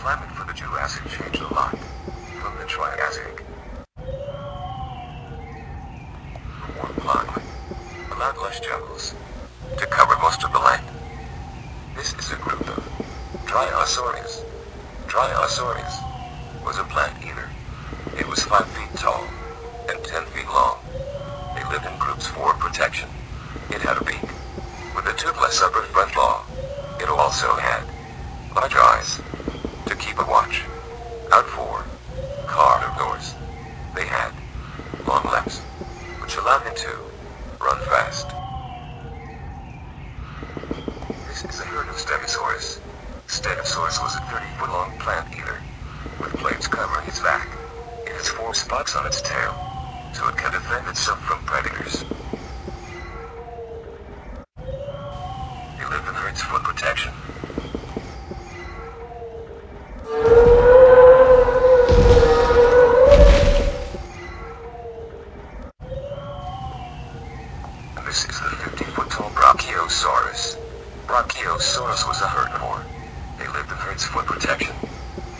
climate for the Jurassic changed a lot from the Triassic. Warm climate allowed lush jungles to cover most of the land. This is a group of Dryosaurus. Dryosaurus was a plant eater. It was 5 feet tall and 10 feet long. They lived in groups for protection. It had a beak with a toothless upper front claw. It also had large eyes. Is a of Stegosaurus. Stegosaurus was a 30-foot-long plant eater, with blades covering its back. It has four spots on its tail, so it can defend itself from predators. They live in herds for protection. And this is the 50-foot-tall Brachiosaurus. Brachiosaurus was a herbivore. They lived in herds for protection,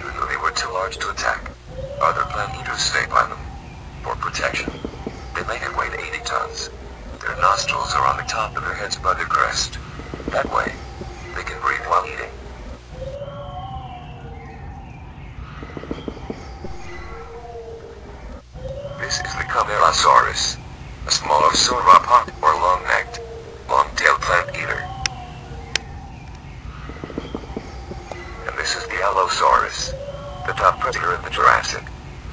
even though they were too large to attack. Other plant eaters stayed by them for protection. They may have weighed 80 tons. Their nostrils are on the top of their heads above their crest. That way, they can breathe while eating. This is the Camarasaurus, a smaller sauropod or long-necked, long-tailed plant eater. And this is Allosaurus, the top predator of the Jurassic.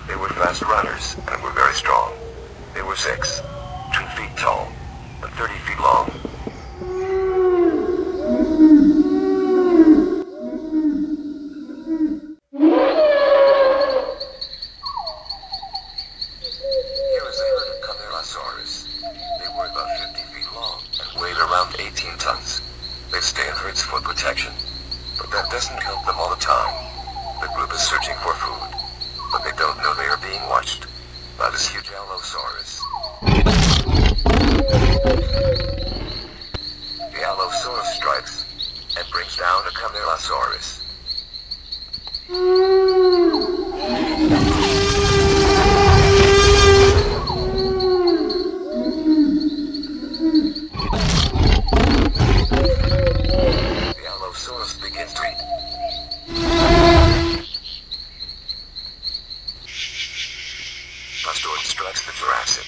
They were fast runners and were very strong. They were six, two feet tall, and 30 feet long. They were about 50 feet long and weighed around 18 tons. They stay in herds for protection, but that doesn't help them all the time. The group is searching for food, but they don't know they are being watched by this huge Allosaurus. The Allosaurus strikes and brings down a Camarasaurus. The Allosaurus begins to eat. Bustoid strikes the Jurassic.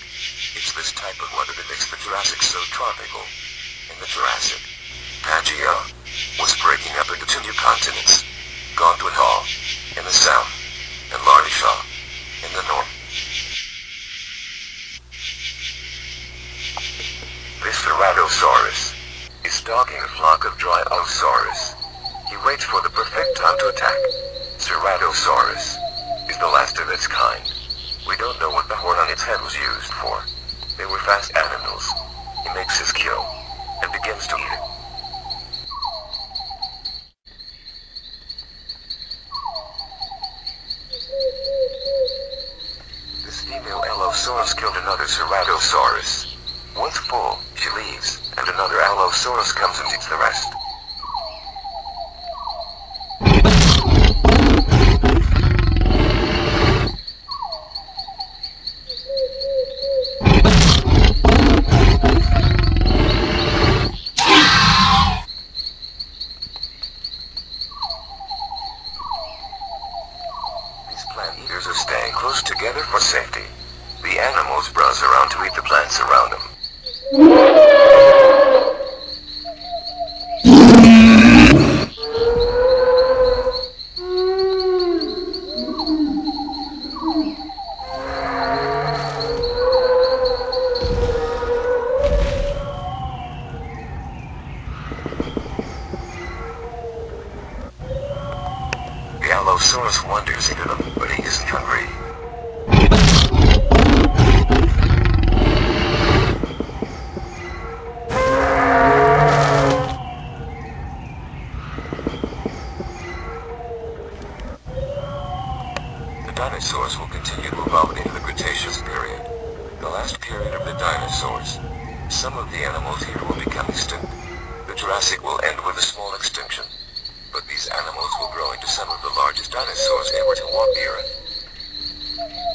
It's this type of weather that makes the Jurassic so tropical. In the Jurassic, Pangaea was breaking up continents, Gondwana in the south, and Laurasia in the north. This Ceratosaurus is stalking a flock of Dryosaurus. He waits for the perfect time to attack. Ceratosaurus is the last of its kind. We don't know what the horn on its head was used for. They were fast animals. He makes his kill and begins to eat it. This female Killed another Ceratosaurus. Once full, she leaves, and another Allosaurus comes and eats the rest. These plant eaters are staying close together for safety. Animals browse around to eat the plants around them. The Allosaurus wanders into them, but he isn't hungry. The dinosaurs will to the Cretaceous period, the last period of the dinosaurs. Some of the animals here will become extinct. The Jurassic will end with a small extinction, but these animals will grow into some of the largest dinosaurs ever to walk the earth.